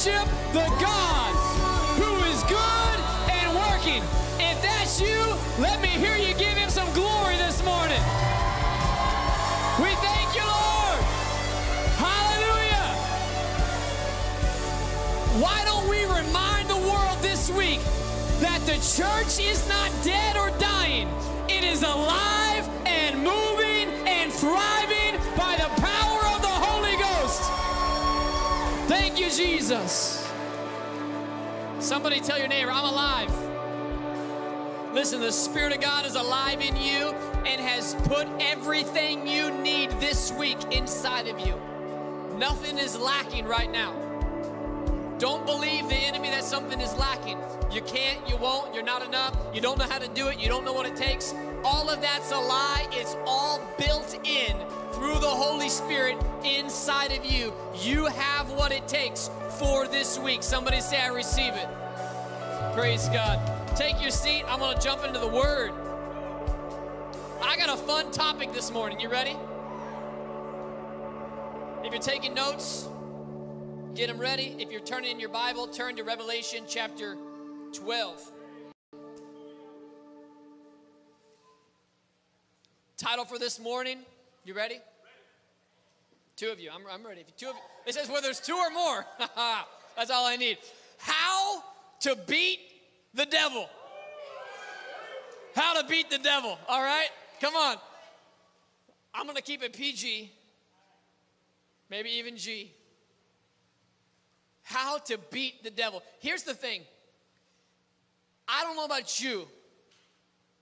worship the God who is good and working. If that's you, let me hear you give him some glory this morning. We thank you, Lord. Hallelujah. Why don't we remind the world this week that the church is not dead or dying? It is alive and moving and thriving Thank you, Jesus. Somebody tell your neighbor, I'm alive. Listen, the Spirit of God is alive in you and has put everything you need this week inside of you. Nothing is lacking right now. Don't believe the enemy that something is lacking. You can't, you won't, you're not enough, you don't know how to do it, you don't know what it takes. All of that's a lie. It's all built in through the Holy Spirit inside of you. You have what it takes for this week. Somebody say, I receive it. Praise God. Take your seat. I'm going to jump into the Word. I got a fun topic this morning. You ready? If you're taking notes, get them ready. If you're turning in your Bible, turn to Revelation chapter 12. Title for this morning, you ready? Two of you, I'm, I'm ready. Two of you, it says, well, there's two or more. That's all I need. How to beat the devil. How to beat the devil, all right? Come on. I'm gonna keep it PG, maybe even G. How to beat the devil. Here's the thing I don't know about you.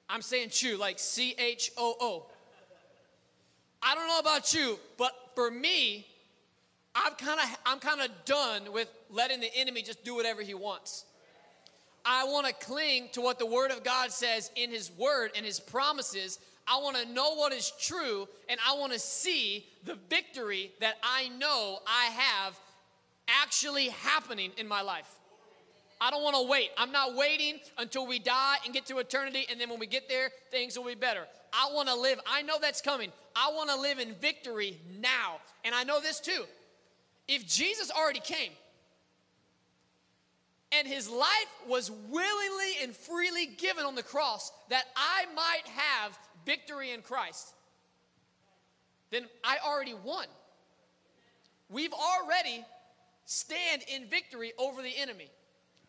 I'm saying chew, like C H O O. I don't know about you, but for me, I'm kind of I'm kind of done with letting the enemy just do whatever he wants. I want to cling to what the word of God says in his word and his promises. I want to know what is true and I want to see the victory that I know I have actually happening in my life. I don't want to wait. I'm not waiting until we die and get to eternity, and then when we get there, things will be better. I want to live. I know that's coming. I want to live in victory now. And I know this too. If Jesus already came and his life was willingly and freely given on the cross that I might have victory in Christ, then I already won. We've already stand in victory over the enemy.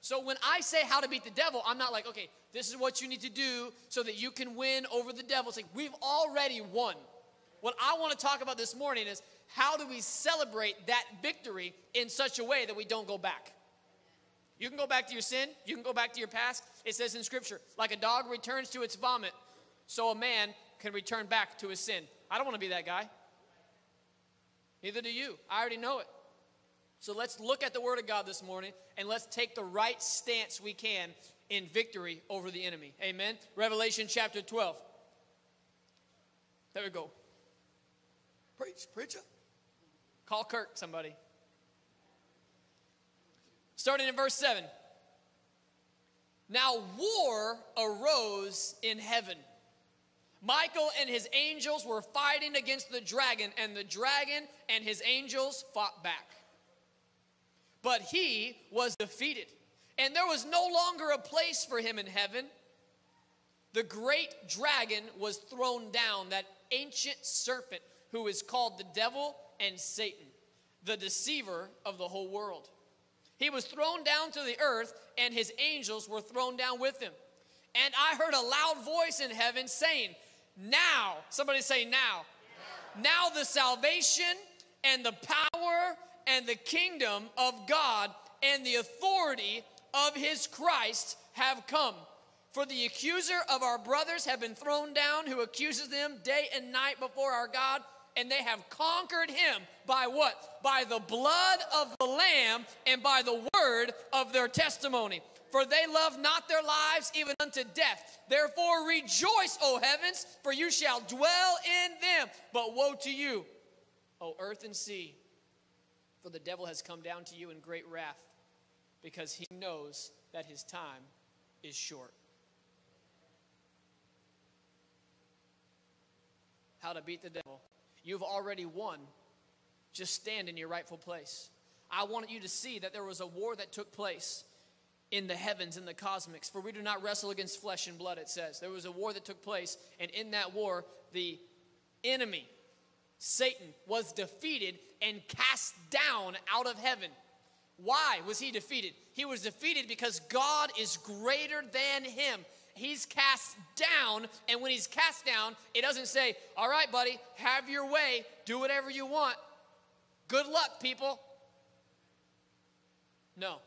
So when I say how to beat the devil, I'm not like, okay, this is what you need to do so that you can win over the devil. It's like we've already won. What I want to talk about this morning is how do we celebrate that victory in such a way that we don't go back? You can go back to your sin, you can go back to your past. It says in scripture, like a dog returns to its vomit, so a man can return back to his sin. I don't want to be that guy. Neither do you. I already know it. So let's look at the Word of God this morning and let's take the right stance we can in victory over the enemy. Amen. Revelation chapter 12. There we go. Preach, preacher. Call Kirk, somebody. Starting in verse 7. Now war arose in heaven. Michael and his angels were fighting against the dragon, and the dragon and his angels fought back but he was defeated. And there was no longer a place for him in heaven. The great dragon was thrown down, that ancient serpent who is called the devil and Satan, the deceiver of the whole world. He was thrown down to the earth, and his angels were thrown down with him. And I heard a loud voice in heaven saying, Now, somebody say, Now. Now the salvation and the power and the kingdom of God and the authority of his Christ have come. For the accuser of our brothers have been thrown down, who accuses them day and night before our God, and they have conquered him by what? By the blood of the Lamb and by the word of their testimony. For they love not their lives even unto death. Therefore rejoice, O heavens, for you shall dwell in them. But woe to you, O earth and sea, for the devil has come down to you in great wrath because he knows that his time is short. How to beat the devil. You've already won. Just stand in your rightful place. I want you to see that there was a war that took place in the heavens, in the cosmics. For we do not wrestle against flesh and blood, it says. There was a war that took place, and in that war, the enemy, Satan, was defeated and cast down out of heaven. Why was he defeated? He was defeated because God is greater than him. He's cast down, and when he's cast down, it doesn't say, All right, buddy, have your way, do whatever you want. Good luck, people. No.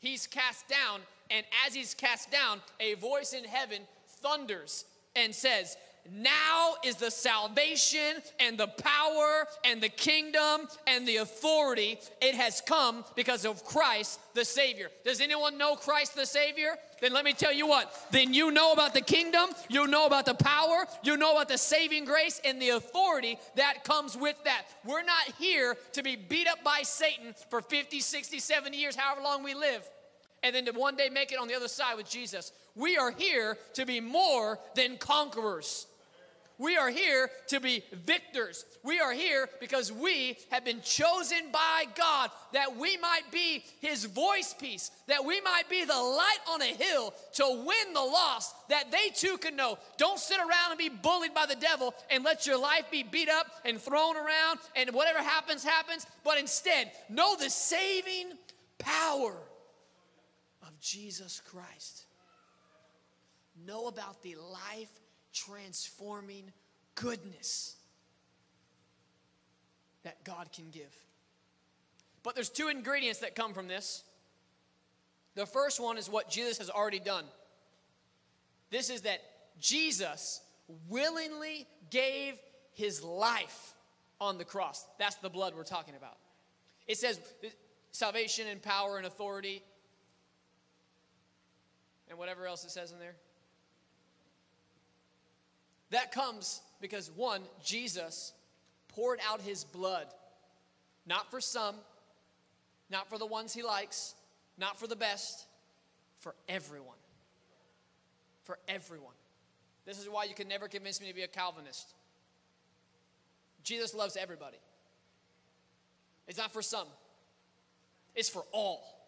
He's cast down, and as he's cast down, a voice in heaven thunders and says, now is the salvation and the power and the kingdom and the authority. It has come because of Christ the Savior. Does anyone know Christ the Savior? Then let me tell you what. Then you know about the kingdom, you know about the power, you know about the saving grace and the authority that comes with that. We're not here to be beat up by Satan for 50, 60, 70 years, however long we live and then to one day make it on the other side with Jesus. We are here to be more than conquerors. We are here to be victors. We are here because we have been chosen by God that we might be His voice piece, that we might be the light on a hill to win the lost, that they too can know. Don't sit around and be bullied by the devil and let your life be beat up and thrown around and whatever happens, happens, but instead know the saving power of Jesus Christ. Know about the life transforming goodness that God can give. But there's two ingredients that come from this. The first one is what Jesus has already done. This is that Jesus willingly gave his life on the cross. That's the blood we're talking about. It says salvation and power and authority and whatever else it says in there. That comes because one, Jesus poured out his blood, not for some, not for the ones he likes, not for the best, for everyone. For everyone. This is why you can never convince me to be a Calvinist. Jesus loves everybody. It's not for some, it's for all.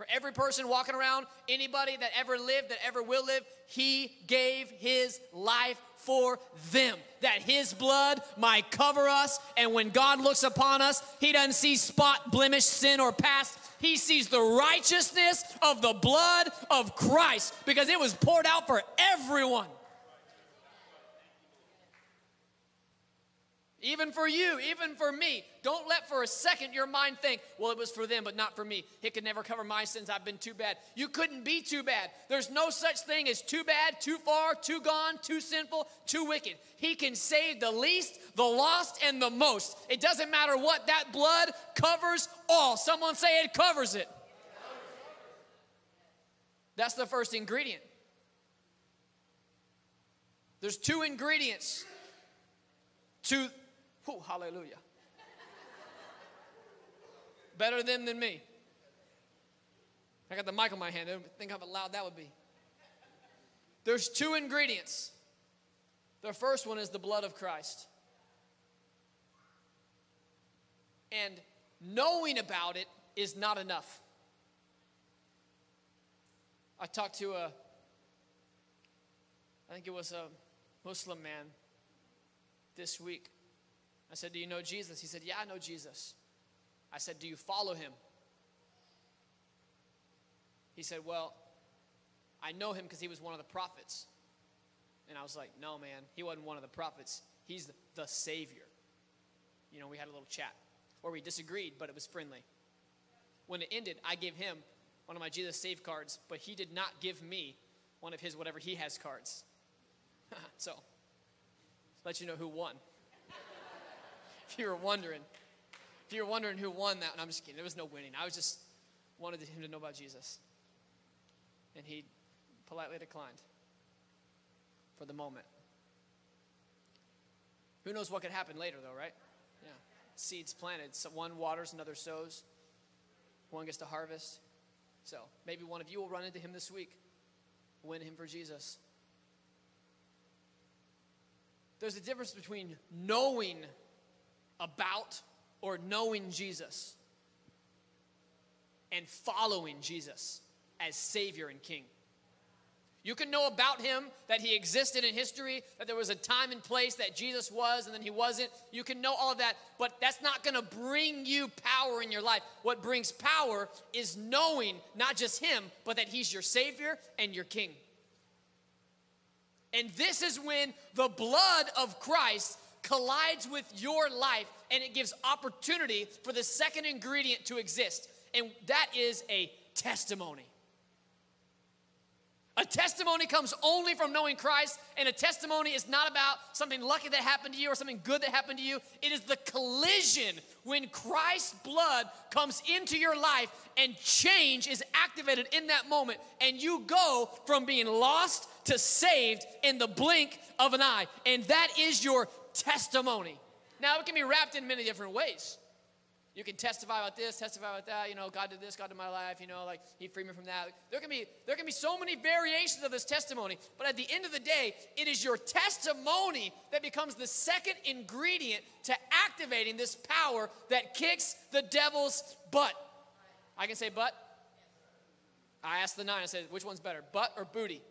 For every person walking around, anybody that ever lived, that ever will live, he gave his life for them. That his blood might cover us. And when God looks upon us, he doesn't see spot, blemish, sin, or past. He sees the righteousness of the blood of Christ because it was poured out for everyone. Even for you, even for me. Don't let for a second your mind think, well, it was for them, but not for me. It could never cover my sins. I've been too bad. You couldn't be too bad. There's no such thing as too bad, too far, too gone, too sinful, too wicked. He can save the least, the lost, and the most. It doesn't matter what, that blood covers all. Someone say it covers it. That's the first ingredient. There's two ingredients to Hallelujah. Better them than me. I got the mic on my hand. I don't think how loud that would be. There's two ingredients. The first one is the blood of Christ. And knowing about it is not enough. I talked to a, I think it was a Muslim man this week. I said, Do you know Jesus? He said, Yeah, I know Jesus. I said, Do you follow him? He said, Well, I know him because he was one of the prophets. And I was like, No, man, he wasn't one of the prophets. He's the, Savior. You know, we had a little chat where we disagreed, but it was friendly. When it ended, I gave him one of my Jesus Save cards, but he did not give me one of his whatever he has cards. so, let you know who won if you were wondering. If you were wondering who won that, and I'm just kidding. There was no winning. I was just wanted him to know about Jesus. And he politely declined for the moment. Who knows what could happen later, though, right? Yeah. Seeds planted. So one waters, another sows. One gets to harvest. So maybe one of you will run into him this week, win him for Jesus. There's a difference between knowing about or knowing Jesus. and following Jesus as Savior and King. You can know about him that he existed in history, that there was a time and place that Jesus was and then he wasn't. You can know all of that, but that's not to bring you power in your life. What brings power is knowing not just him, but that he's your Savior and your King. And this is when the blood of Christ collides with your life and it gives opportunity for the second ingredient to exist. And that is a testimony. A testimony comes only from knowing Christ, and a testimony is not about something lucky that happened to you or something good that happened to you. It is the collision when Christ's blood comes into your life and change is activated in that moment, and you go from being lost to saved in the blink of an eye. And that is your testimony. Now, it can be wrapped in many different ways. You can testify about this, testify about that. You know, God did this, God did my life. You know, like He freed me from that. There can be there can be so many variations of this testimony, but at the end of the day, it is your testimony that becomes the second ingredient to activating this power that kicks the devil's butt. I can say butt. I asked the nine. I said, which one's better, butt or booty?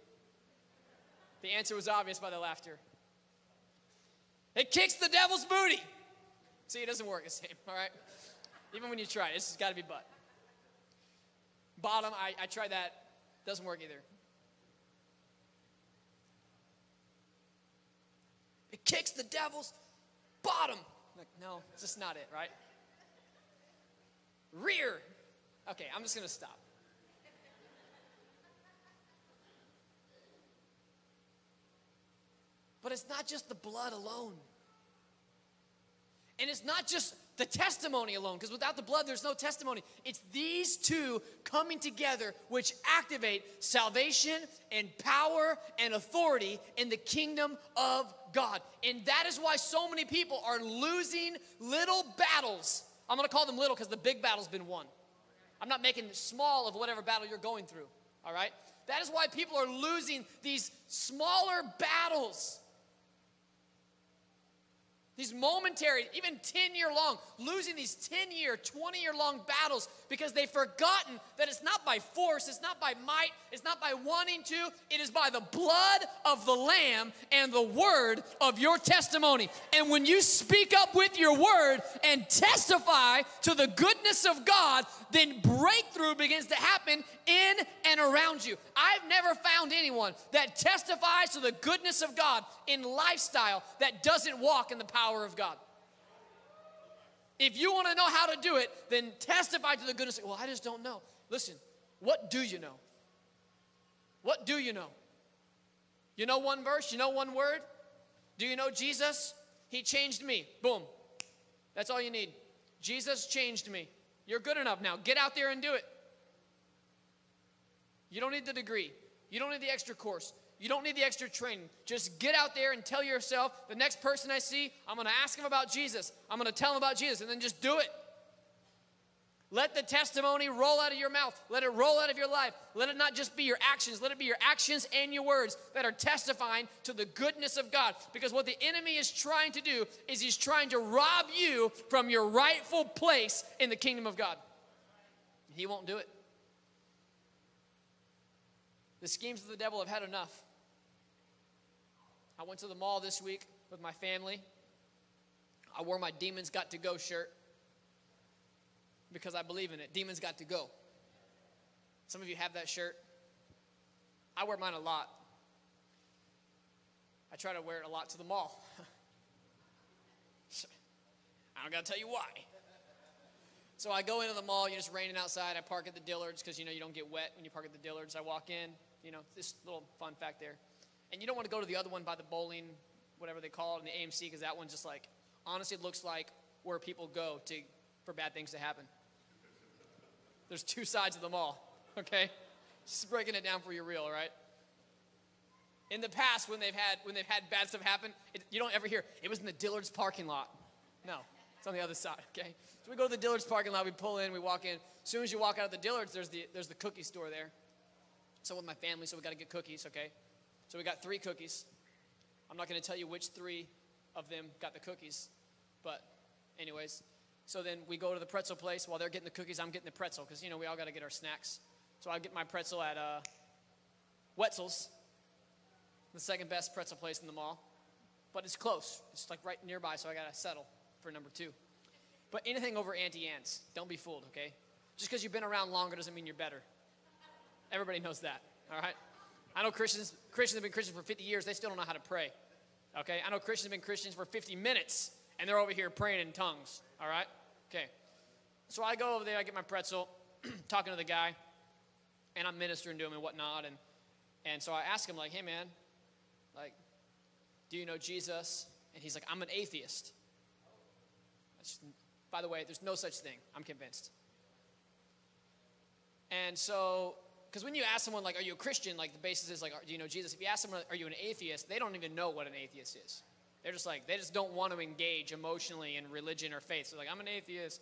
The answer was obvious by the laughter. It kicks the devil's booty. See, it doesn't work the same, all right? Even when you try, this has got to be butt. Bottom, I, I tried that. Doesn't work either. It kicks the devil's bottom. Like, no, it's just not it, right? Rear. Okay, I'm just going to stop. But it's not just the blood alone. And it's not just the testimony alone, because without the blood, there's no testimony. It's these two coming together which activate salvation and power and authority in the kingdom of God. And that is why so many people are losing little battles. I'm gonna call them little because the big battle's been won. I'm not making small of whatever battle you're going through, all right? That is why people are losing these smaller battles these momentary, even 10 year long, losing these 10 year, 20 year long battles because they've forgotten that it's not by force, it's not by might, it's not by wanting to, it is by the blood of the Lamb and the word of your testimony. And when you speak up with your word and testify to the goodness of God, then breakthrough begins to happen in and around you. I've never found anyone that testifies to the goodness of God in lifestyle that doesn't walk in the power of God. If you want to know how to do it, then testify to the goodness. Well, I just don't know. Listen, what do you know? What do you know? You know one verse? You know one word? Do you know Jesus? He changed me. Boom. That's all you need. Jesus changed me. You're good enough now. Get out there and do it. You don't need the degree. You don't need the extra course. You don't need the extra training. Just get out there and tell yourself the next person I see, I'm going to ask him about Jesus. I'm going to tell him about Jesus, and then just do it. Let the testimony roll out of your mouth. Let it roll out of your life. Let it not just be your actions. Let it be your actions and your words that are testifying to the goodness of God. Because what the enemy is trying to do is he's trying to rob you from your rightful place in the kingdom of God. He won't do it. The schemes of the devil have had enough. I went to the mall this week with my family. I wore my Demons Got to Go shirt because I believe in it. Demons got to go. Some of you have that shirt. I wear mine a lot. I try to wear it a lot to the mall. I don't got to tell you why. So I go into the mall, you're just raining outside. I park at the Dillards because you know you don't get wet when you park at the Dillards. I walk in, you know, this little fun fact there. And you don't want to go to the other one by the bowling, whatever they call it, in the AMC, because that one just like, honestly, it looks like where people go to for bad things to happen. There's two sides of the mall, okay? Just breaking it down for you real, right? In the past, when they've had when they've had bad stuff happen, it, you don't ever hear it was in the Dillard's parking lot. No, it's on the other side. Okay, so we go to the Dillard's parking lot. We pull in, we walk in. As soon as you walk out of the Dillard's, there's the there's the cookie store there. So with my family, so we got to get cookies. Okay, so we got three cookies. I'm not going to tell you which three of them got the cookies, but anyways, So then we go to the pretzel place. While they're getting the cookies, I'm getting the pretzel because, you know, we all got to get our snacks. So I get my pretzel at uh, Wetzel's, the second best pretzel place in the mall. But it's close. It's like right nearby, so I got to settle for number two. But anything over Auntie Anne's, don't be fooled, okay? Just because you've been around longer doesn't mean you're better. Everybody knows that, all right? I know Christians, Christians have been Christians for 50 years, they still don't know how to pray. Okay? I know Christians have been Christians for 50 minutes and they're over here praying in tongues. All right? Okay. So I go over there, I get my pretzel, talking to the guy, and I'm ministering to him and whatnot. And, and so I ask him, like, hey man, like, do you know Jesus? And he's like, I'm an atheist. Just, by the way, there's no such thing. I'm convinced. And so because when you ask someone like, "Are you a Christian?" like the basis is like, "Do you know Jesus?" If you ask someone, "Are you an atheist?" they don't even know what an atheist is. They're just like they just don't want to engage emotionally in religion or faith. So like, I'm an atheist.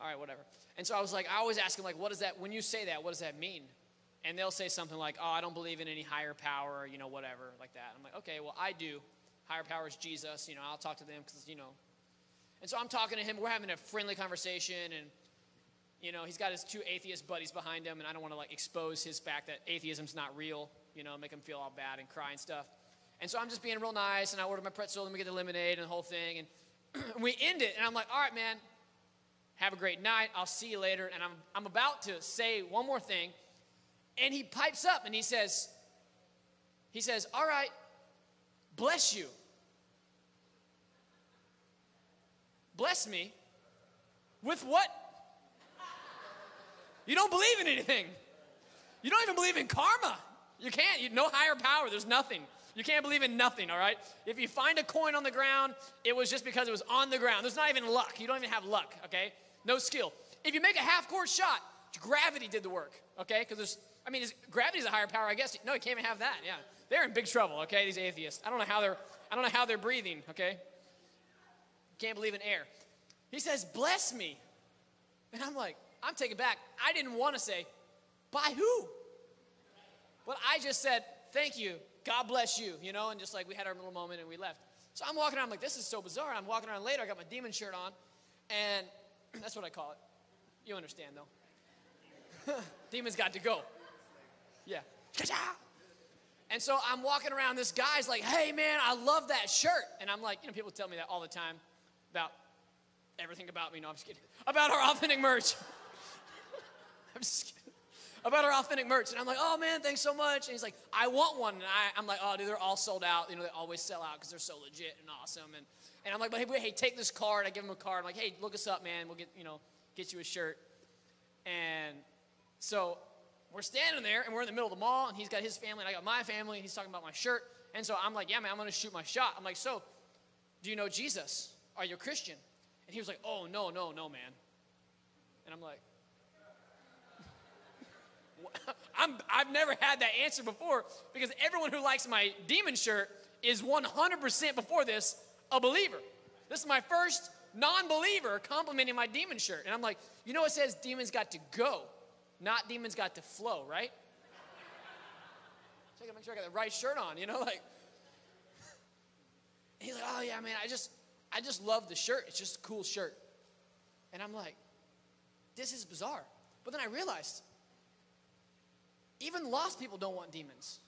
All right, whatever. And so I was like, I always ask them like, "What does that? When you say that, what does that mean?" And they'll say something like, "Oh, I don't believe in any higher power, you know, whatever, like that." I'm like, "Okay, well, I do. Higher power is Jesus. You know, I'll talk to them because you know." And so I'm talking to him. We're having a friendly conversation, and you know, he's got his two atheist buddies behind him, and I don't want to like expose his fact that atheism's not real, you know, make him feel all bad and cry and stuff. And so I'm just being real nice, and I order my pretzel, and we get the lemonade and the whole thing, and we end it, and I'm like, all right, man, have a great night. I'll see you later. And I'm, I'm about to say one more thing, and he pipes up and he says, he says, all right, bless you. Bless me with what you don't believe in anything. You don't even believe in karma. You can't. You, no higher power. There's nothing. You can't believe in nothing, all right? If you find a coin on the ground, it was just because it was on the ground. There's not even luck. You don't even have luck, okay? No skill. If you make a half court shot, gravity did the work, okay? Because there's, I mean, is gravity's a higher power, I guess. No, you can't even have that, yeah. They're in big trouble, okay, these atheists. I don't know how they're, I don't know how they're breathing, okay? Can't believe in air. He says, bless me. And I'm like, I'm taken back. I didn't want to say, by who? But I just said, thank you. God bless you, you know, and just like we had our little moment and we left. So I'm walking around, I'm like, this is so bizarre. I'm walking around later, I got my demon shirt on, and that's what I call it. You understand, though. Demons got to go. Yeah. And so I'm walking around, this guy's like, hey man, I love that shirt. And I'm like, you know, people tell me that all the time about everything about me. No, I'm just kidding. About our authentic merch. I'm just kidding. About our authentic merch. And I'm like, oh man, thanks so much. And he's like, I want one. And I, I'm like, oh, dude, they're all sold out. You know, they always sell out because they're so legit and awesome. And, and I'm like, but hey, wait, hey, take this card. I give him a card. I'm like, hey, look us up, man. We'll get, you know, get you a shirt. And so we're standing there and we're in the middle of the mall and he's got his family and I got my family and he's talking about my shirt. And so I'm like, yeah, man, I'm going to shoot my shot. I'm like, so do you know Jesus? Are you a Christian? And he was like, oh, no, no, no, man. And I'm like, I'm, I've never had that answer before because everyone who likes my demon shirt is 100% before this a believer. This is my first non believer complimenting my demon shirt. And I'm like, you know, it says demons got to go, not demons got to flow, right? So I gotta make sure I got the right shirt on, you know, like. he's like, oh yeah, man, I just, I just love the shirt. It's just a cool shirt. And I'm like, this is bizarre. But then I realized even lost people don't want demons.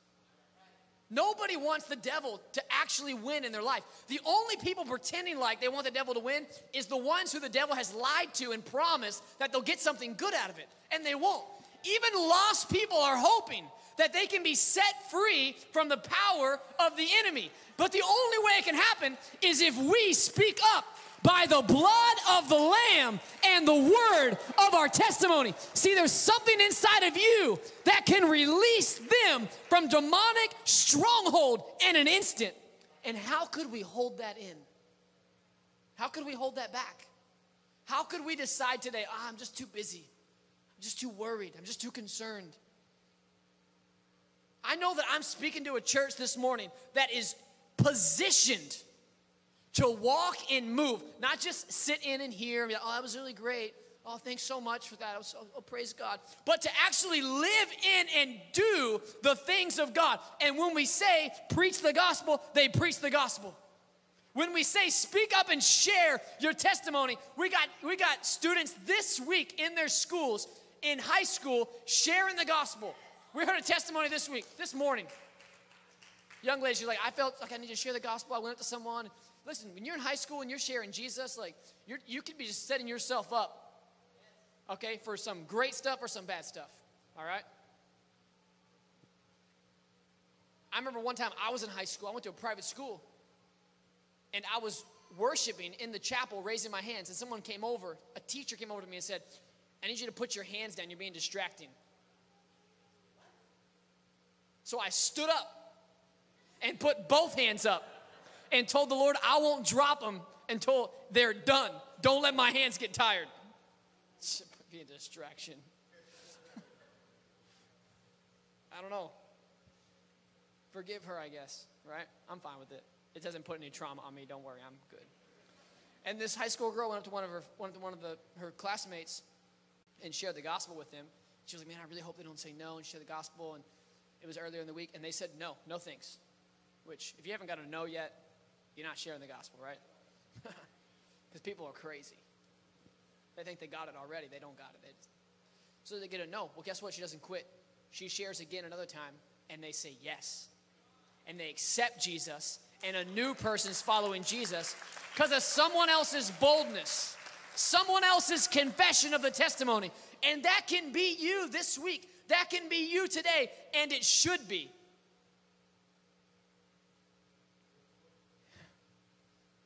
Nobody wants the devil to actually win in their life. The only people pretending like they want the devil to win is the ones who the devil has lied to and promised that they'll get something good out of it, and they won't. Even lost people are hoping that they can be set free from the power of the enemy. But the only way it can happen is if we speak up by the blood of the Lamb and the word of our testimony. See, there's something inside of you that can release them from demonic stronghold in an instant. And how could we hold that in? How could we hold that back? How could we decide today, oh, I'm just too busy, I'm just too worried, I'm just too concerned? I know that I'm speaking to a church this morning that is positioned to walk and move, not just sit in and hear, oh, that was really great. Oh, thanks so much for that. Oh, oh, praise God. But to actually live in and do the things of God. And when we say preach the gospel, they preach the gospel. When we say speak up and share your testimony, we got we got students this week in their schools, in high school, sharing the gospel. We heard a testimony this week, this morning. Young lady, she's like, I felt like I need to share the gospel. I went up to someone. Listen, when you're in high school and you're sharing Jesus, like you're, you could be just setting yourself up, okay, for some great stuff or some bad stuff. All right. I remember one time I was in high school. I went to a private school, and I was worshiping in the chapel, raising my hands, and someone came over. A teacher came over to me and said, "I need you to put your hands down. You're being distracting." So I stood up and put both hands up and told the Lord, I won't drop them until they're done. Don't let my hands get tired. Be a distraction. I don't know. Forgive her, I guess, right? I'm fine with it. It doesn't put any trauma on me. Don't worry, I'm good. And this high school girl went up to one of her one of, the, one of the, her classmates and shared the gospel with them. She was like, "Man, I really hope they don't say no." And share the gospel. And it was earlier in the week, and they said no, no thanks. Which, if you haven't got a no yet, you're not sharing the gospel, right? Because people are crazy. They think they got it already. They don't got it. They just, so they get a no. Well, guess what? She doesn't quit. She shares again another time, and they say yes. And they accept Jesus, and a new person's following Jesus because of someone else's boldness, someone else's confession of the testimony. And that can be you this week. That can be you today, and it should be.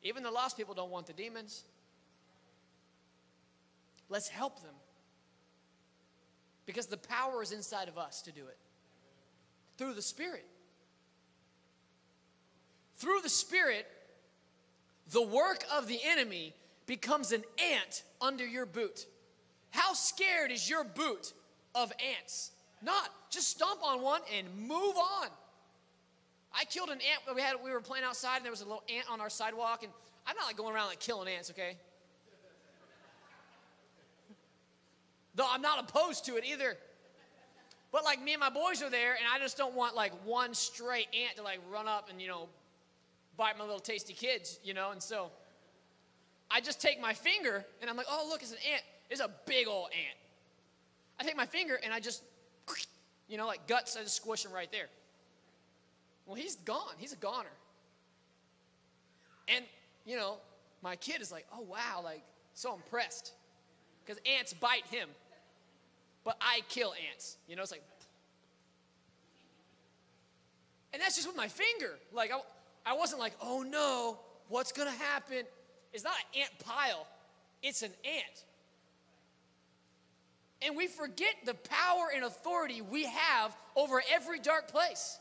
Even the lost people don't want the demons. Let's help them. Because the power is inside of us to do it through the Spirit. Through the Spirit, the work of the enemy becomes an ant under your boot. How scared is your boot of ants? Not. Just stomp on one and move on. I killed an ant. We had we were playing outside and there was a little ant on our sidewalk, and I'm not like going around like killing ants, okay? Though I'm not opposed to it either. But like me and my boys are there, and I just don't want like one stray ant to like run up and you know bite my little tasty kids, you know. And so I just take my finger and I'm like, oh look, it's an ant. It's a big old ant. I take my finger and I just, you know, like guts, I just squish him right there. Well, he's gone. He's a goner. And, you know, my kid is like, oh, wow, like, so impressed. Because ants bite him. But I kill ants. You know, it's like, and that's just with my finger. Like, I, I wasn't like, oh no, what's gonna happen? It's not an ant pile, it's an ant. And we forget the power and authority we have over every dark place.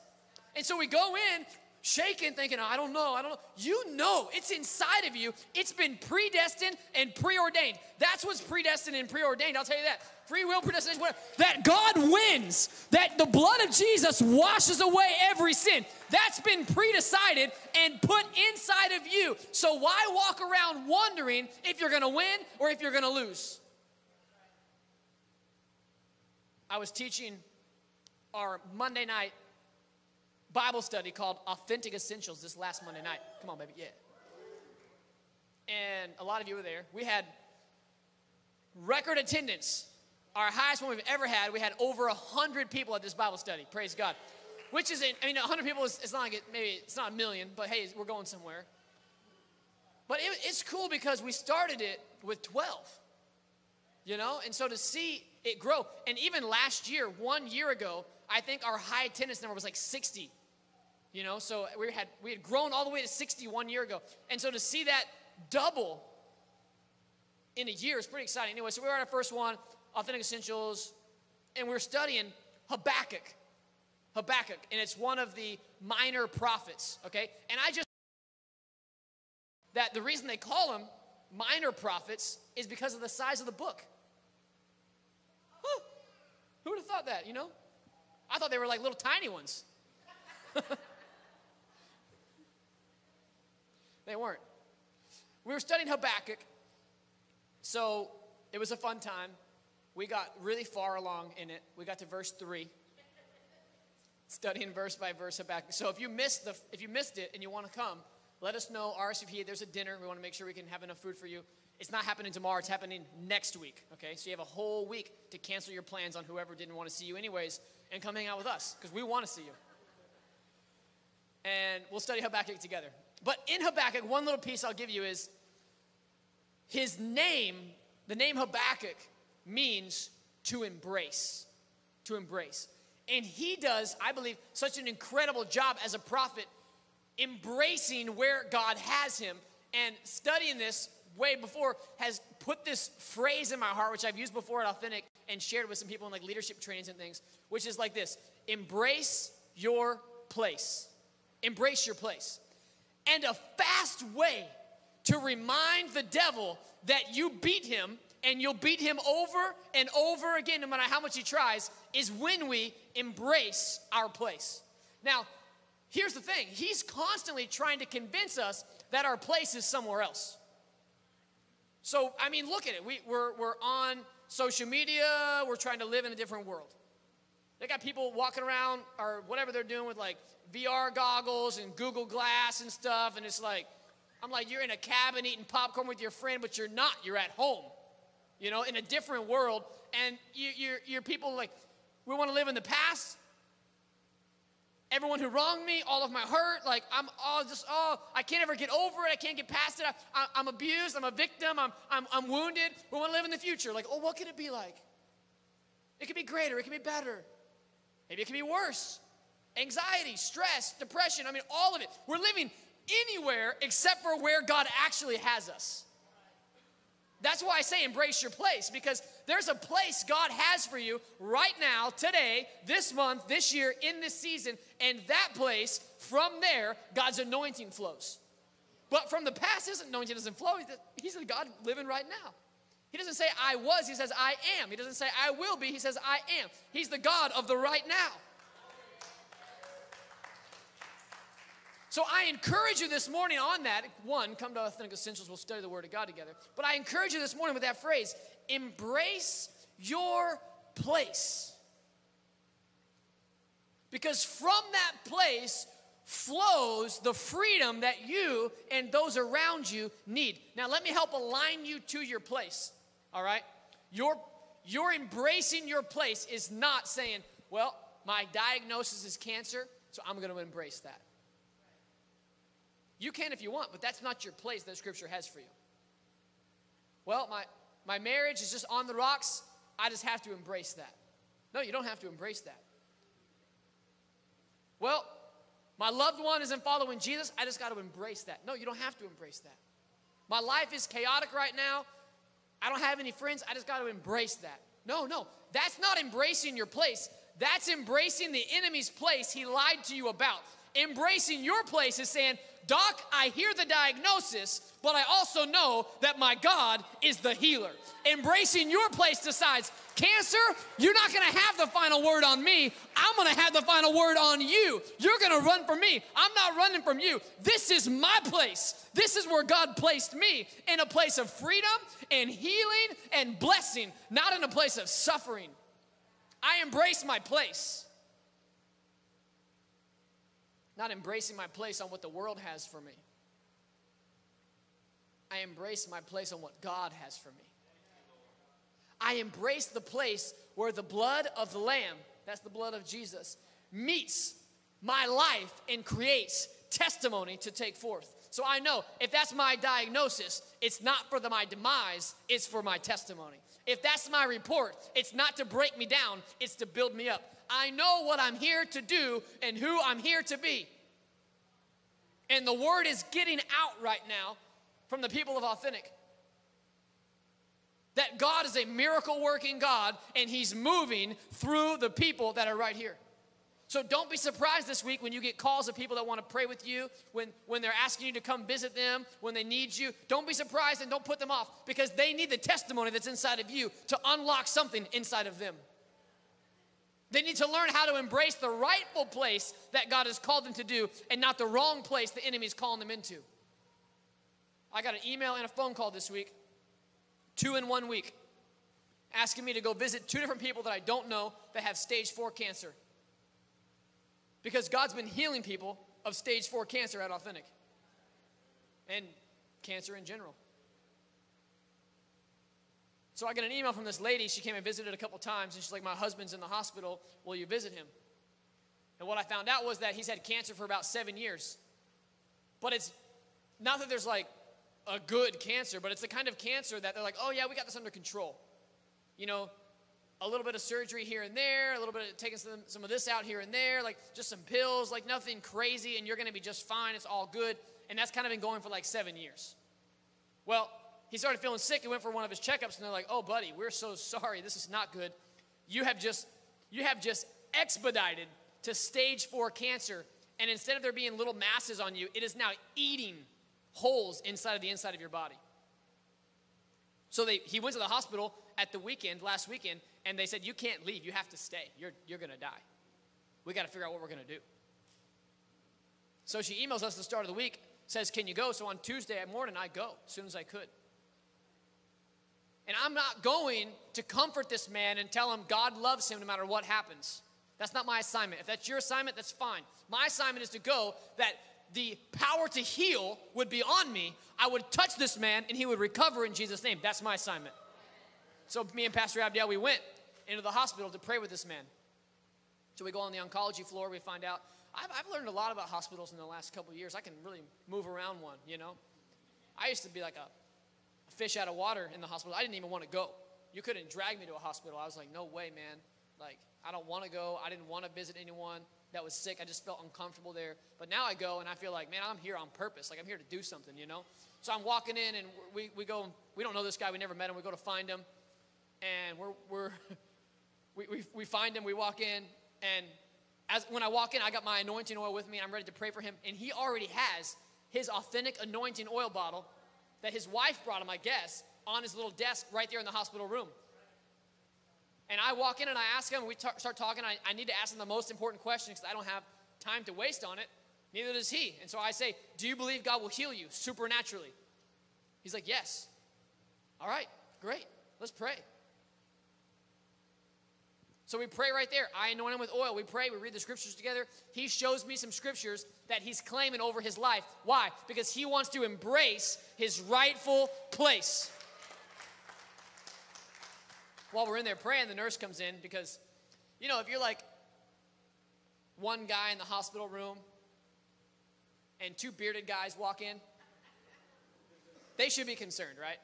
And so we go in shaking, thinking, I don't know, I don't know. You know, it's inside of you. It's been predestined and preordained. That's what's predestined and preordained. I'll tell you that. Free will, predestination, whatever. That God wins, that the blood of Jesus washes away every sin. That's been predecided and put inside of you. So why walk around wondering if you're gonna win or if you're gonna lose? I was teaching our Monday night Bible study called Authentic Essentials this last Monday night. Come on, baby, yeah. And a lot of you were there. We had record attendance, our highest one we've ever had. We had over 100 people at this Bible study. Praise God. Which is, I mean, 100 people is it's not like it, maybe it's not a million, but hey, we're going somewhere. But it, it's cool because we started it with 12, you know? And so to see it grow, and even last year, one year ago, I think our high attendance number was like 60 you know, so we had we had grown all the way to 61 year ago. And so to see that double in a year is pretty exciting. Anyway, so we were on our first one, Authentic Essentials, and we we're studying Habakkuk. Habakkuk, and it's one of the minor prophets, okay? And I just that the reason they call them minor prophets is because of the size of the book. Huh. Who would have thought that, you know? I thought they were like little tiny ones. They weren't. We were studying Habakkuk, so it was a fun time. We got really far along in it. We got to verse 3 studying verse by verse Habakkuk. So if you missed the if you missed it and you want to come, let us know. RSVP, there's a dinner. We want to make sure we can have enough food for you. It's not happening tomorrow, it's happening next week, okay? So you have a whole week to cancel your plans on whoever didn't want to see you, anyways, and come hang out with us because we want to see you. And we'll study Habakkuk together. But in Habakkuk, one little piece I'll give you is his name, the name Habakkuk, means to embrace. To embrace. And he does, I believe, such an incredible job as a prophet embracing where God has him. And studying this way before has put this phrase in my heart, which I've used before at Authentic and shared with some people in like leadership trainings and things, which is like this embrace your place. Embrace your place. And a fast way to remind the devil that you beat him and you'll beat him over and over again, no matter how much he tries, is when we embrace our place. Now, here's the thing He's constantly trying to convince us that our place is somewhere else. So, I mean, look at it. We, we're, we're on social media, we're trying to live in a different world. They got people walking around or whatever they're doing with like VR goggles and Google Glass and stuff, and it's like, I'm like, you're in a cabin eating popcorn with your friend, but you're not. You're at home, you know, in a different world. And you, you're, you're people like, we want to live in the past everyone who wronged me, all of my hurt, like I'm all just, oh, I can't ever get over it. I can't get past it. I, am abused. I'm a victim. I'm, I'm, I'm wounded. We want to live in the future. Like, oh, what could it be like? It could be greater. It could be better. Maybe it could be worse. Anxiety, stress, depression. I mean, all of it. We're living anywhere except for where God actually has us. That's why I say embrace your place because there's a place God has for you right now, today, this month, this year, in this season, and that place, from there, God's anointing flows. But from the past, His anointing doesn't flow. He's a God living right now. He doesn't say, I was, He says, I am. He doesn't say, I will be, He says, I am. He's the God of the right now. So I encourage you this morning on that. One, come to Authentic Essentials, we'll study the Word of God together. But I encourage you this morning with that phrase embrace your place. Because from that place flows the freedom that you and those around you need. Now, let me help align you to your place, all right? Your, your embracing your place is not saying, well, my diagnosis is cancer, so I'm gonna embrace that. You can if you want, but that's not your place that Scripture has for you. Well, my, my marriage is just on the rocks. I just have to embrace that. No, you don't have to embrace that. Well, my loved one isn't following Jesus. I just got to embrace that. No, you don't have to embrace that. My life is chaotic right now. I don't have any friends. I just got to embrace that. No, no, that's not embracing your place. That's embracing the enemy's place he lied to you about. Embracing your place is saying, Doc, I hear the diagnosis, but I also know that my God is the healer. Embracing your place decides cancer, you're not gonna have the final word on me. I'm gonna have the final word on you. You're gonna run from me. I'm not running from you. This is my place. This is where God placed me in a place of freedom and healing and blessing, not in a place of suffering. I embrace my place not embracing my place on what the world has for me. I embrace my place on what God has for me. I embrace the place where the blood of the Lamb, that's the blood of Jesus, meets my life and creates testimony to take forth. So I know if that's my diagnosis, it's not for the, my demise, it's for my testimony. If that's my report, it's not to break me down, it's to build me up. I know what I'm here to do and who I'm here to be. And the word is getting out right now from the people of Authentic that God is a miracle working God and He's moving through the people that are right here. So don't be surprised this week when you get calls of people that want to pray with you, when, when they're asking you to come visit them, when they need you. Don't be surprised and don't put them off because they need the testimony that's inside of you to unlock something inside of them. They need to learn how to embrace the rightful place that God has called them to do and not the wrong place the enemy is calling them into. I got an email and a phone call this week, two in one week, asking me to go visit two different people that I don't know that have stage four cancer. Because God's been healing people of stage four cancer at Authentic. and cancer in general. So I get an email from this lady. She came and visited a couple times, and she's like, My husband's in the hospital. Will you visit him? And what I found out was that he's had cancer for about seven years. But it's not that there's like a good cancer, but it's the kind of cancer that they're like, oh, yeah, we got this under control. You know, a little bit of surgery here and there, a little bit of taking some, some of this out here and there, like just some pills, like nothing crazy, and you're going to be just fine. It's all good. And that's kind of been going for like seven years. Well, he started feeling sick. He went for one of his checkups, and they're like, "Oh, buddy, we're so sorry. This is not good. You have just you have just expedited to stage four cancer, and instead of there being little masses on you, it is now eating holes inside of the inside of your body." So they, he went to the hospital at the weekend, last weekend, and they said, You can't leave. You have to stay. You're, you're going to die. We got to figure out what we're going to do. So she emails us the start of the week, says, Can you go? So on Tuesday at morning, I go as soon as I could. And I'm not going to comfort this man and tell him God loves him no matter what happens. That's not my assignment. If that's your assignment, that's fine. My assignment is to go that the power to heal would be on me. I would touch this man and he would recover in Jesus' name. That's my assignment. So me and Pastor Abdiel, we went into the hospital to pray with this man. So we go on the oncology floor, we find out. I've, I've learned a lot about hospitals in the last couple years. I can really move around one, you know. I used to be like a fish out of water in the hospital. I didn't even want to go. You couldn't drag me to a hospital. I was like, no way, man. Like, I don't want to go. I didn't want to visit anyone that was sick. I just felt uncomfortable there. But now I go and I feel like, man, I'm here on purpose. Like, I'm here to do something, you know? So I'm walking in and we, we go, we don't know this guy. We never met him. We go to find him. And we're, we're we, we, we find him. We walk in. And as when I walk in, I got my anointing oil with me. and I'm ready to pray for him. And he already has his authentic anointing oil bottle that his wife brought him, I guess, on his little desk right there in the hospital room. And I walk in and I ask him, we start talking. I, I need to ask him the most important question because I don't have time to waste on it. Neither does he. And so I say, Do you believe God will heal you supernaturally? He's like, Yes. All right, great. Let's pray. So we pray right there. I anoint him with oil. We pray. We read the scriptures together. He shows me some scriptures that he's claiming over his life. Why? Because he wants to embrace his rightful place. While we're in there praying, the nurse comes in because, you know, if you're like one guy in the hospital room and two bearded guys walk in, they should be concerned, right?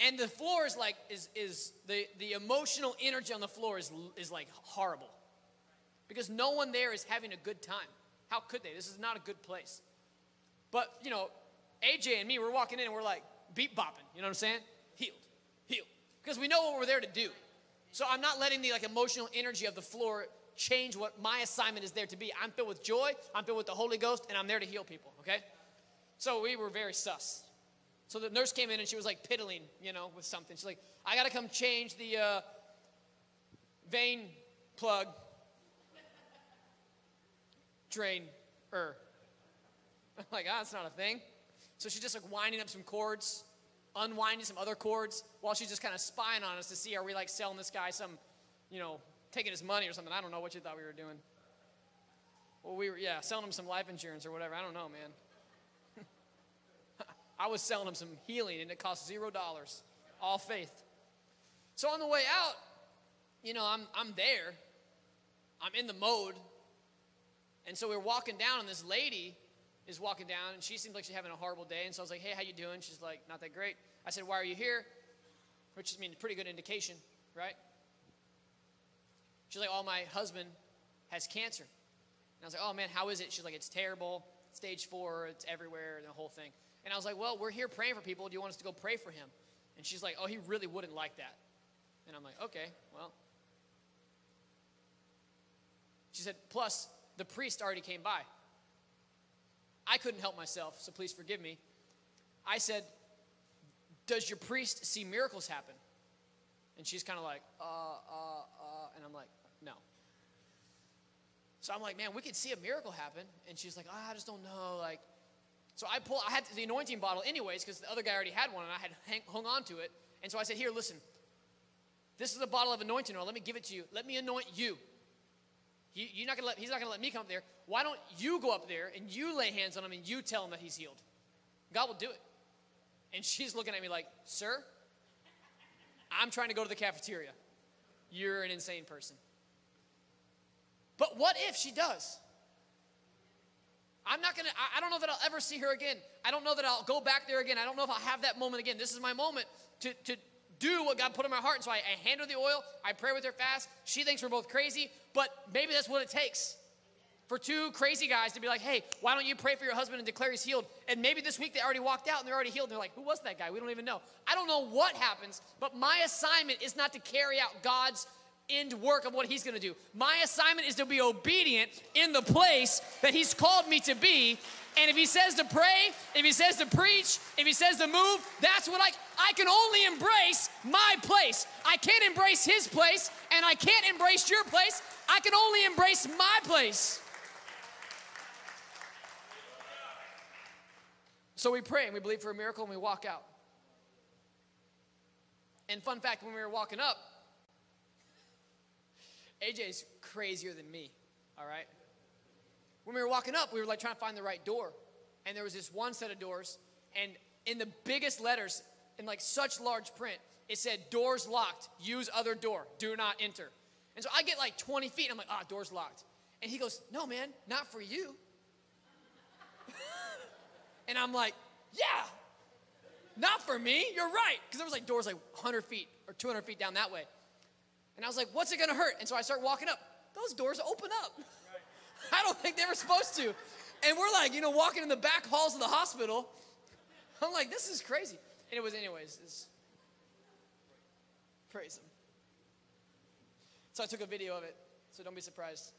And the floor is like is is the the emotional energy on the floor is is like horrible. Because no one there is having a good time. How could they? This is not a good place. But you know aj and me we're walking in and we're like beat bopping you know what i'm saying? Healed healed. Because we know what we're there to do. So i'm not letting the like emotional energy of the floor change what my assignment is there to be. I'm filled with joy i'm filled with the holy ghost and i'm there to heal people okay? So we were very sus so the nurse came in and she was like piddling, you know, with something. She's like, I got to come change the uh, vein plug drain er. I'm like, ah, that's not a thing. So she's just like winding up some cords, unwinding some other cords, while she's just kind of spying on us to see are we like selling this guy some, you know, taking his money or something. I don't know what you thought we were doing. Well, we were, yeah, selling him some life insurance or whatever. I don't know, man. I was selling him some healing and it cost zero dollars. All faith. So on the way out, you know, I'm, I'm there. I'm in the mode. And so we're walking down and this lady is walking down and she seems like she's having a horrible day. And so I was like, hey, how you doing? She's like, not that great. I said, why are you here? Which is I mean pretty good indication, right? She's like, oh, my husband has cancer. And I was like, oh man, how is it? She's like, it's terrible. Stage four, it's everywhere, and the whole thing. And I was like, Well, we're here praying for people. Do you want us to go pray for him? And she's like, Oh, he really wouldn't like that. And I'm like, Okay, well. She said, Plus, the priest already came by. I couldn't help myself, so please forgive me. I said, Does your priest see miracles happen? And she's kind of like, uh, uh, uh, and I'm like, no. So I'm like, man, we could see a miracle happen. And she's like, oh, I just don't know. Like, so I pull, I had the anointing bottle anyways because the other guy already had one and I had hang, hung on to it. And so I said, Here, listen, this is a bottle of anointing oil. Let me give it to you. Let me anoint you. You, you're not gonna let, he's not going to let me come up there. Why don't you go up there and you lay hands on him and you tell him that he's healed? God will do it. And she's looking at me like, Sir, I'm trying to go to the cafeteria. You're an insane person. But what if she does? I'm not gonna, I don't know that I'll ever see her again. I don't know that I'll go back there again. I don't know if I'll have that moment again. This is my moment to, to do what God put in my heart. And so I, I hand her the oil, I pray with her fast. She thinks we're both crazy, but maybe that's what it takes for two crazy guys to be like, hey, why don't you pray for your husband and declare he's healed? And maybe this week they already walked out and they're already healed. And they're like, who was that guy? We don't even know. I don't know what happens, but my assignment is not to carry out God's end work of what he's going to do. My assignment is to be obedient in the place that he's called me to be. And if he says to pray, if he says to preach, if he says to move, that's what I I can only embrace my place. I can't embrace his place and I can't embrace your place. I can only embrace my place. So we pray and we believe for a miracle and we walk out. And fun fact, when we were walking up, AJ's crazier than me, all right? When we were walking up, we were like trying to find the right door. And there was this one set of doors, and in the biggest letters, in like such large print, it said, Doors locked, use other door, do not enter. And so I get like 20 feet, and I'm like, Ah, door's locked. And he goes, No, man, not for you. and I'm like, Yeah, not for me. You're right. Because there was like doors like 100 feet or 200 feet down that way. And I was like, what's it gonna hurt? And so I start walking up. Those doors open up. I don't think they were supposed to. And we're like, you know, walking in the back halls of the hospital. I'm like, this is crazy. And it was, anyways, it's, praise him. So I took a video of it. So don't be surprised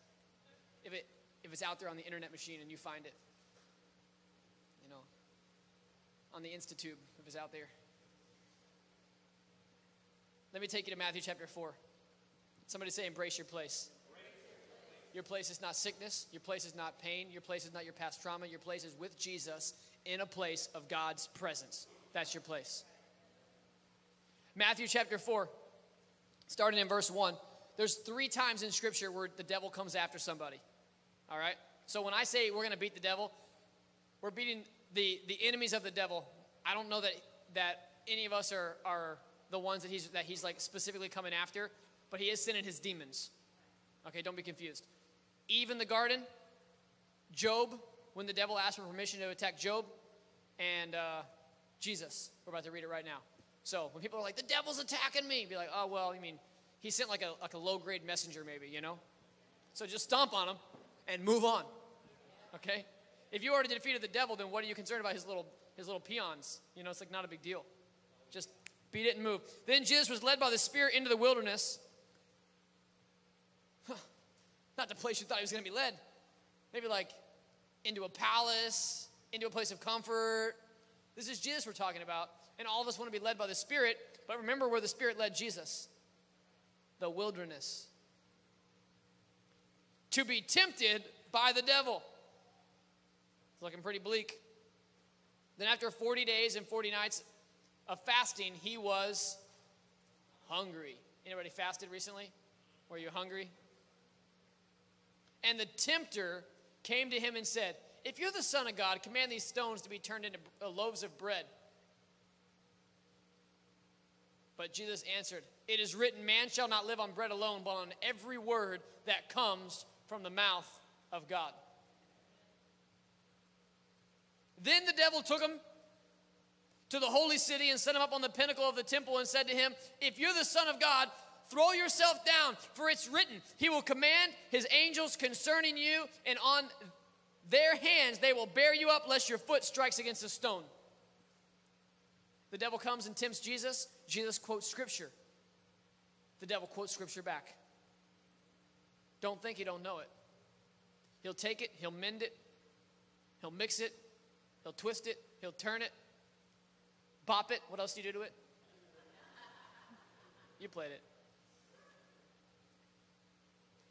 if it if it's out there on the internet machine and you find it. You know, on the Institute if it's out there. Let me take you to Matthew chapter 4. Somebody say, embrace your place. Your place is not sickness. Your place is not pain. Your place is not your past trauma. Your place is with Jesus in a place of God's presence. That's your place. Matthew chapter 4, starting in verse 1. There's three times in Scripture where the devil comes after somebody. All right? So when I say we're going to beat the devil, we're beating the, the enemies of the devil. I don't know that, that any of us are, are the ones that he's, that he's like specifically coming after but he is sending his demons. Okay, don't be confused. Eve in the garden, Job, when the devil asked for permission to attack Job, and uh, Jesus. We're about to read it right now. So when people are like, the devil's attacking me, be like, oh, well, I mean, he sent like a, like a low grade messenger, maybe, you know? So just stomp on him and move on. Okay? If you already defeated the devil, then what are you concerned about his little, his little peons? You know, it's like not a big deal. Just beat it and move. Then Jesus was led by the Spirit into the wilderness not the place you thought he was going to be led. Maybe like into a palace, into a place of comfort. This is Jesus we're talking about. And all of us want to be led by the Spirit, but remember where the Spirit led Jesus the wilderness. To be tempted by the devil. It's looking pretty bleak. Then, after 40 days and 40 nights of fasting, he was hungry. Anybody fasted recently? Were you hungry? And the tempter came to him and said, If you're the Son of God, command these stones to be turned into uh, loaves of bread. But Jesus answered, It is written, Man shall not live on bread alone, but on every word that comes from the mouth of God. Then the devil took him to the holy city and set him up on the pinnacle of the temple and said to him, If you're the Son of God, Throw yourself down, for it's written, He will command His angels concerning you, and on their hands they will bear you up, lest your foot strikes against a stone. The devil comes and tempts Jesus. Jesus quotes Scripture. The devil quotes Scripture back. Don't think he don't know it. He'll take it, he'll mend it, he'll mix it, he'll twist it, he'll turn it, bop it. What else do you do to it? You played it.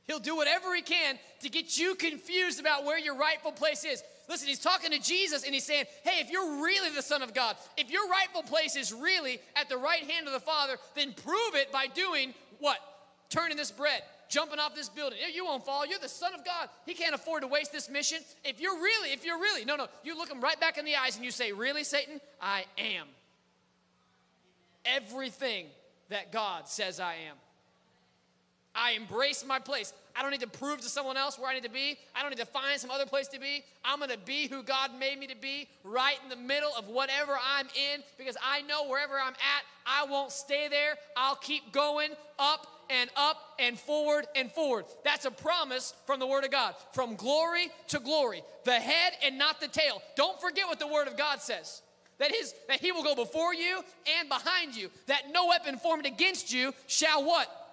He'll do whatever he can to get you confused about where your rightful place is. Listen, he's talking to Jesus and he's saying, Hey, if you're really the Son of God, if your rightful place is really at the right hand of the Father, then prove it by doing what? Turning this bread. jumping off this building. You won't fall. You're the son of God. He can't afford to waste this mission. If you're really, if you're really, no, no, you look him right back in the eyes and you say, Really, Satan? I am. Everything that God says I am. I embrace my place. I don't need to prove to someone else where I need to be. I don't need to find some other place to be. I'm going to be who God made me to be, right in the middle of whatever I'm in, because I know wherever I'm at, I won't stay there. I'll keep going up and up and forward and forward. That's a promise from the Word of God. From glory to glory, the head and not the tail. Don't forget what the Word of God says. That, his, that he will go before you and behind you, that no weapon formed against you shall what?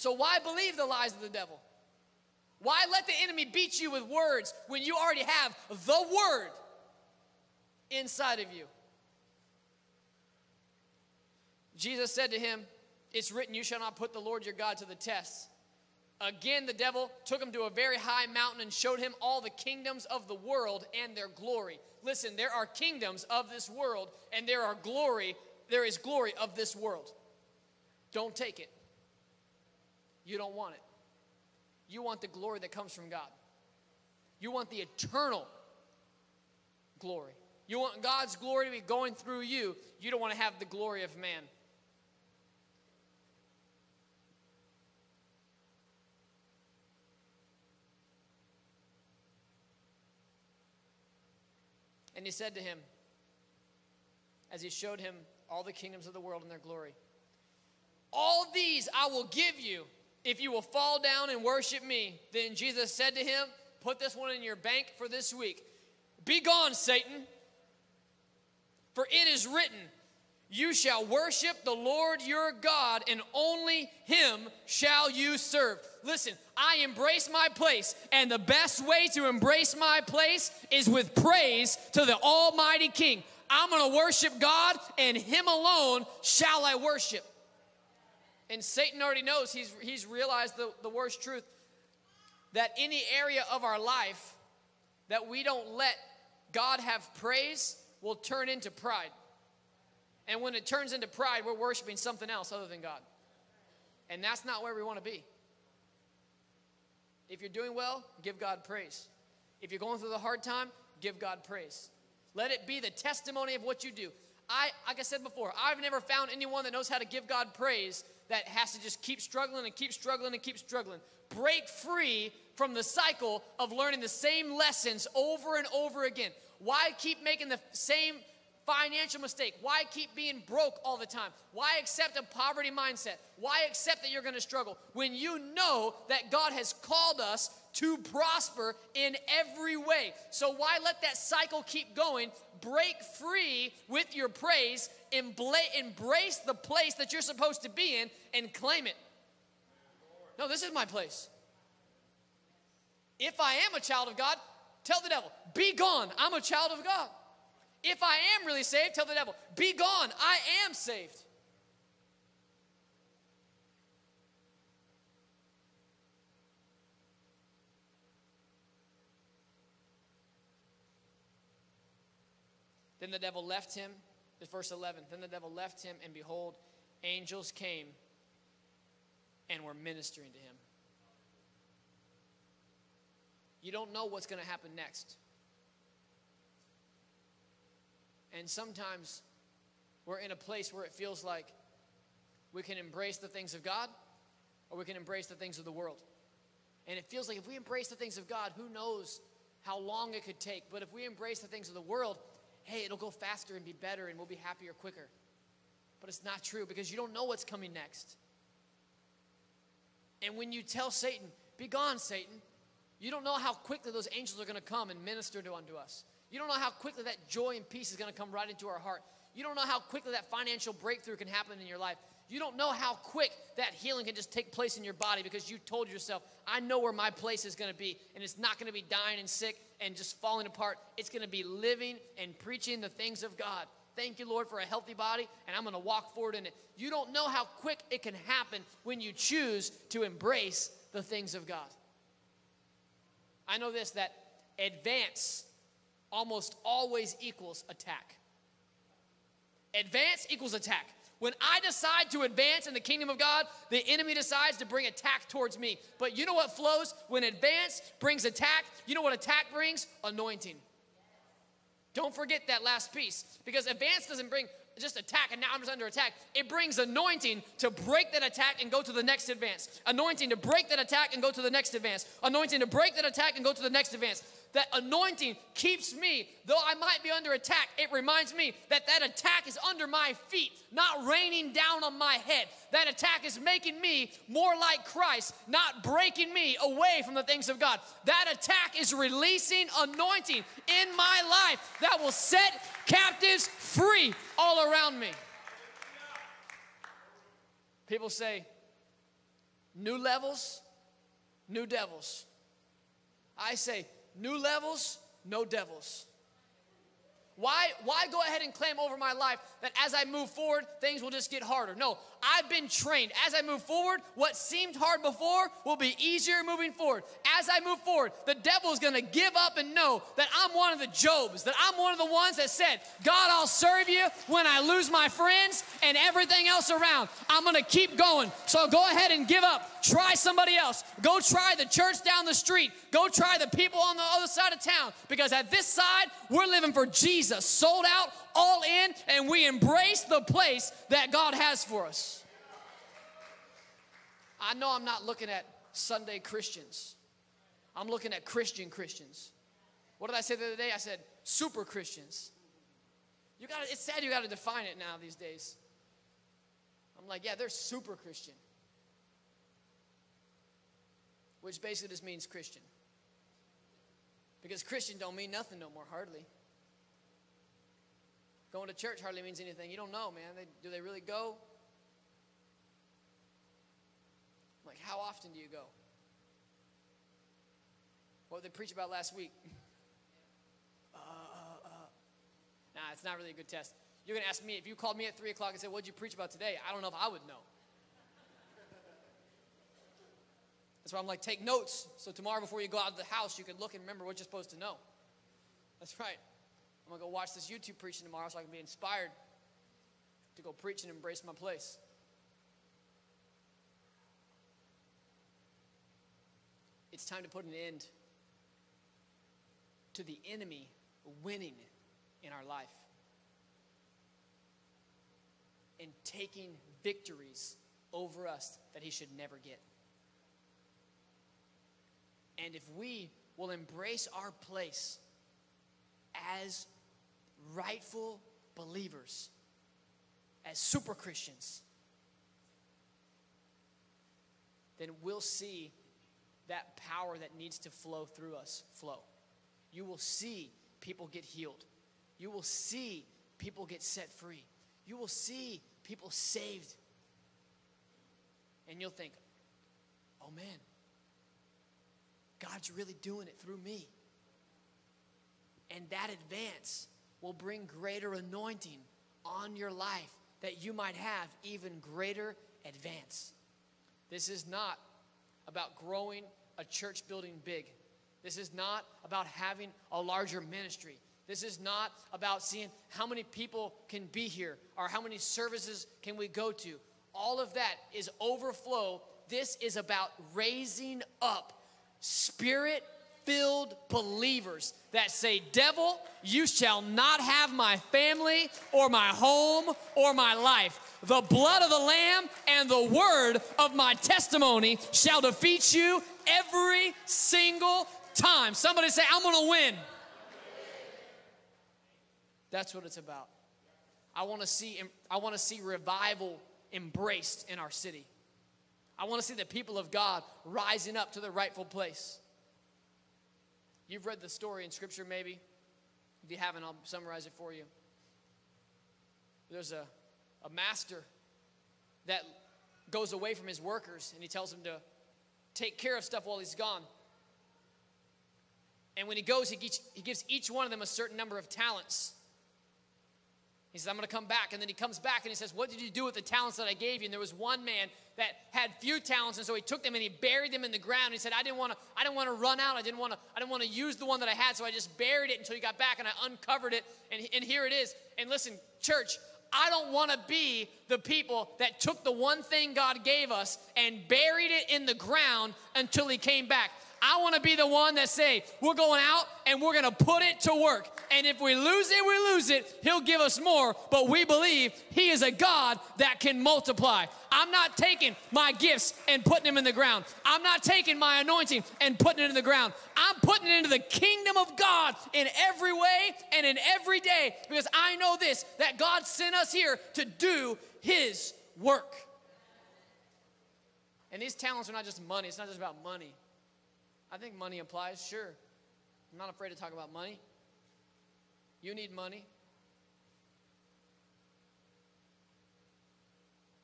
So why believe the lies of the devil? Why let the enemy beat you with words when you already have the word inside of you? Jesus said to him, It's written, You shall not put the Lord your God to the test. Again, the devil took him to a very high mountain and showed him all the kingdoms of the world and their glory. Listen, there are kingdoms of this world, and there are glory, there is glory of this world. Don't take it. You don't want it. You want the glory that comes from God. You want the eternal glory. You want God's glory to be going through you. You don't want to have the glory of man. And he said to him, as he showed him all the kingdoms of the world and their glory, All these I will give you if you will fall down and worship me, then Jesus said to him, Put this one in your bank for this week. Be gone, Satan. For it is written, You shall worship the Lord your God, and only him shall you serve. Listen, I embrace my place, and the best way to embrace my place is with praise to the Almighty King. I'm gonna worship God, and him alone shall I worship. And Satan already knows, he's, he's realized the, the worst truth that any area of our life that we don't let God have praise will turn into pride. And when it turns into pride, we're worshiping something else other than God. And that's not where we want to be. If you're doing well, give God praise. If you're going through the hard time, give God praise. Let it be the testimony of what you do. I, like I said before, I've never found anyone that knows how to give God praise that has to just keep struggling and keep struggling and keep struggling. Break free from the cycle of learning the same lessons over and over again. Why keep making the same financial mistake? Why keep being broke all the time? Why accept a poverty mindset? Why accept that you're going to struggle when you know that God has called us to prosper in every way? So, why let that cycle keep going? Break free with your praise, embrace the place that you're supposed to be in, and claim it. No, this is my place. If I am a child of God, tell the devil, be gone. I'm a child of God. If I am really saved, tell the devil, be gone, I am saved. Then the devil left him. Verse 11. Then the devil left him, and behold, angels came and were ministering to him. You don't know what's going to happen next. And sometimes we're in a place where it feels like we can embrace the things of God or we can embrace the things of the world. And it feels like if we embrace the things of God, who knows how long it could take. But if we embrace the things of the world, hey, it'll go faster and be better and we'll be happier quicker. But it's not true because you don't know what's coming next. And when you tell Satan, be gone, Satan, you don't know how quickly those angels are going to come and minister to unto us. You don't know how quickly that joy and peace is going to come right into our heart. You don't know how quickly that financial breakthrough can happen in your life. You don't know how quick that healing can just take place in your body because you told yourself, I know where my place is going to be, and it's not going to be dying and sick and just falling apart. It's going to be living and preaching the things of God. Thank you, Lord, for a healthy body, and I'm going to walk forward in it. You don't know how quick it can happen when you choose to embrace the things of God. I know this that advance almost always equals attack. Advance equals attack. When I decide to advance in the kingdom of God, the enemy decides to bring attack towards me. But you know what flows when advance brings attack? You know what attack brings? Anointing. Don't forget that last piece because advance doesn't bring just attack and now I'm just under attack. It brings anointing to break that attack and go to the next advance. Anointing to break that attack and go to the next advance. Anointing to break that attack and go to the next advance. That anointing keeps me, though I might be under attack, it reminds me that that attack is under my feet, not raining down on my head. That attack is making me more like Christ, not breaking me away from the things of God. That attack is releasing anointing in my life that will set captives free all around me. People say, new levels, new devils. I say, new levels, no devils. Why, why go ahead and claim over my life that as I move forward, things will just get harder? No, I've been trained. As I move forward, what seemed hard before will be easier moving forward. As I move forward, the devil is going to give up and know that I'm one of the Jobs, that I'm one of the ones that said, God, I'll serve you when I lose my friends and everything else around. I'm going to keep going. So go ahead and give up. Try somebody else. Go try the church down the street. Go try the people on the other side of town. Because at this side, we're living for Jesus, sold out, all in, and we embrace the place that God has for us. I know I'm not looking at Sunday Christians. I'm looking at Christian Christians. What did I say the other day? I said super Christians. You got it's sad you got to define it now these days. I'm like, yeah, they're super Christian. Which basically just means Christian. Because Christian don't mean nothing no more, hardly. Going to church hardly means anything. You don't know, man. They, do they really go? Like, how often do you go? What did they preach about last week? Uh, uh, uh. Nah, it's not really a good test. You're going to ask me, if you called me at 3 o'clock and said, What'd you preach about today? I don't know if I would know. That's why I'm like, take notes. So tomorrow before you go out of the house, you can look and remember what you're supposed to know. That's right. I'm going to go watch this YouTube preaching tomorrow so I can be inspired to go preach and embrace my place. It's time to put an end to the enemy winning in our life and taking victories over us that he should never get. And if we will embrace our place as rightful believers, as super Christians, then we'll see that power that needs to flow through us flow. You will see people get healed. You will see people get set free. You will see people saved. And you'll think, oh man, God's really doing it through me. And that advance will bring greater anointing on your life that you might have even greater advance. This is not about growing a church building big. This is not about having a larger ministry. This is not about seeing how many people can be here or how many services can we go to. All of that is overflow. This is about raising up spirit filled believers that say, Devil, you shall not have my family or my home or my life. The blood of the Lamb and the word of my testimony shall defeat you every single time. Somebody say, I'm gonna win. That's what it's about. I wanna see, I wanna see revival embraced in our city. I want to see the people of God rising up to the rightful place. You've read the story in Scripture, maybe. If you haven't, I'll summarize it for you. There's a, a master that goes away from his workers and he tells them to take care of stuff while he's gone. And when he goes, he, he gives each one of them a certain number of talents. He says, I'm going to come back. And then he comes back and he says, What did you do with the talents that I gave you? And there was one man that had few talents, and so he took them and he buried them in the ground. And He said, I didn't want to, I didn't want to run out. I didn't want to, I didn't want to use the one that I had, so I just buried it until he got back and I uncovered it. And, and here it is. And listen, church, I don't want to be the people that took the one thing God gave us and buried it in the ground until He came back. I want to be the one that say, we're going out and we're going to put it to work. And if we lose it, we lose it. He'll give us more, but we believe he is a God that can multiply. I'm not taking my gifts and putting them in the ground. I'm not taking my anointing and putting it in the ground. I'm putting it into the kingdom of God in every way and in every day because I know this that God sent us here to do his work. And these talents are not just money, it's not just about money. I think money applies, sure. I'm not afraid to talk about money. You need money.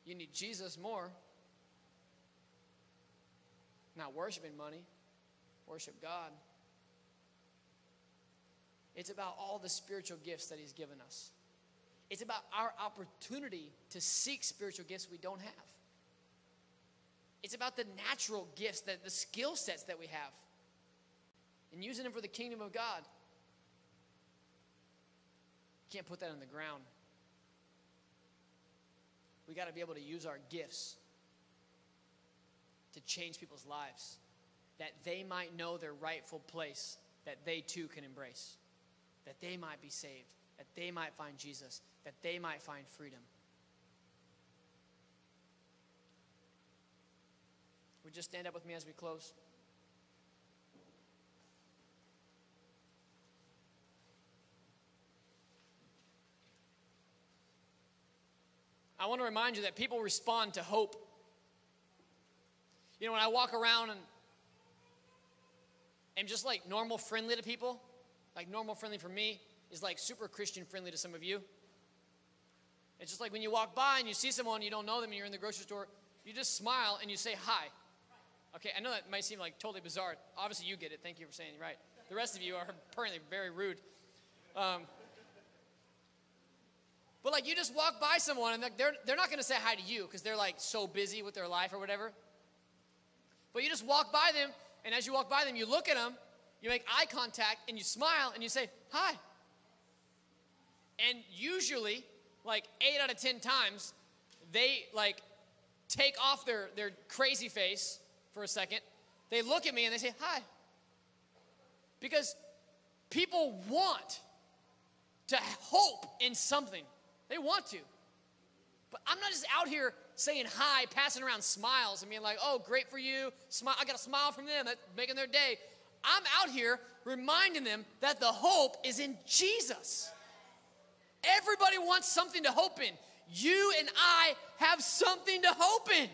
You need Jesus more. Not worshiping money, worship God. It's about all the spiritual gifts that He's given us. It's about our opportunity to seek spiritual gifts we don't have. It's about the natural gifts, that the skill sets that we have, and using them for the kingdom of God. You can't put that on the ground. We got to be able to use our gifts to change people's lives, that they might know their rightful place, that they too can embrace, that they might be saved, that they might find Jesus, that they might find freedom. Would you just stand up with me as we close? I want to remind you that people respond to hope. You know, when I walk around and am just like normal friendly to people, like normal friendly for me is like super Christian friendly to some of you. It's just like when you walk by and you see someone you don't know them and you're in the grocery store, you just smile and you say hi. Okay, I know that might seem like totally bizarre. Obviously, you get it. Thank you for saying it right. The rest of you are apparently very rude. Um, but like you just walk by someone and they're, they're not going to say hi to you because they're like so busy with their life or whatever. But you just walk by them, and as you walk by them, you look at them, you make eye contact, and you smile and you say, Hi. And usually, like eight out of 10 times, they like take off their, their crazy face for a second. They look at me and they say, Hi. Because people want to hope in something, they want to. But I'm not just out here saying hi, passing around smiles and being like, oh, great for you. Smile. I got a smile from them, that's making their day. I'm out here reminding them that the hope is in Jesus. Everybody wants something to hope in. You and I have something to hope in.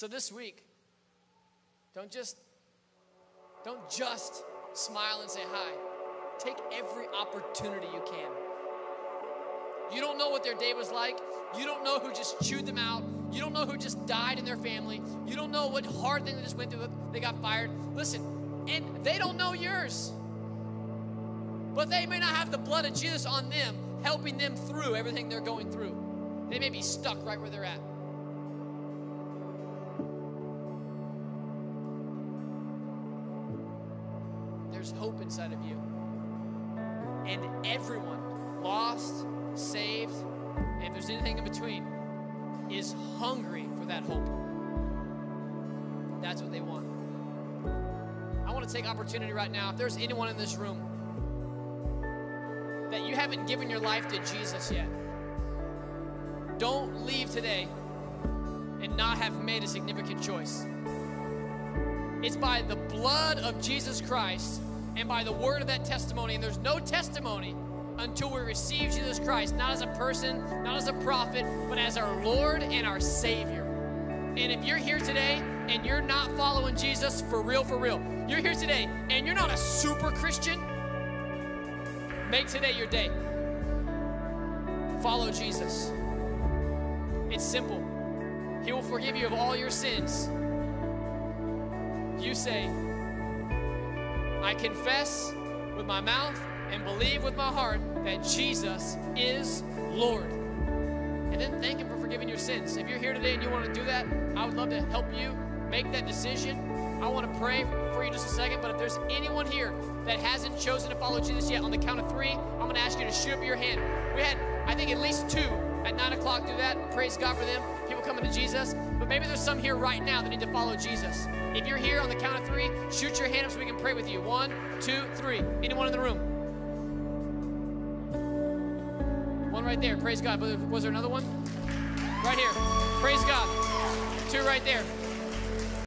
So this week, don't just don't just smile and say hi. Take every opportunity you can. You don't know what their day was like. You don't know who just chewed them out. You don't know who just died in their family. You don't know what hard thing they just went through. They got fired. Listen, and they don't know yours. But they may not have the blood of Jesus on them, helping them through everything they're going through. They may be stuck right where they're at. There's hope inside of you. And everyone, lost, saved, if there's anything in between, is hungry for that hope. That's what they want. I want to take opportunity right now. If there's anyone in this room that you haven't given your life to Jesus yet, don't leave today and not have made a significant choice. It's by the blood of Jesus Christ and by the word of that testimony. And there's no testimony until we receive Jesus Christ, not as a person, not as a prophet, but as our Lord and our Savior. And if you're here today and you're not following Jesus for real, for real, you're here today and you're not a super Christian, make today your day. Follow Jesus. It's simple. He will forgive you of all your sins. You say, I confess with my mouth and believe with my heart that Jesus is Lord. And then thank Him for forgiving your sins. If you're here today and you want to do that, I would love to help you make that decision. I want to pray for you just a second, but if there's anyone here that hasn't chosen to follow Jesus yet, on the count of three, I'm going to ask you to shoot up your hand. We had, I think, at least two at 9 o'clock do that. Praise God for them. People coming to Jesus. But maybe there's some here right now that need to follow Jesus. If you're here on the count of three, shoot your hand up so we can pray with you. One, two, three. Anyone in the room? One right there. Praise God. Was there another one? Right here. Praise God. Two right there.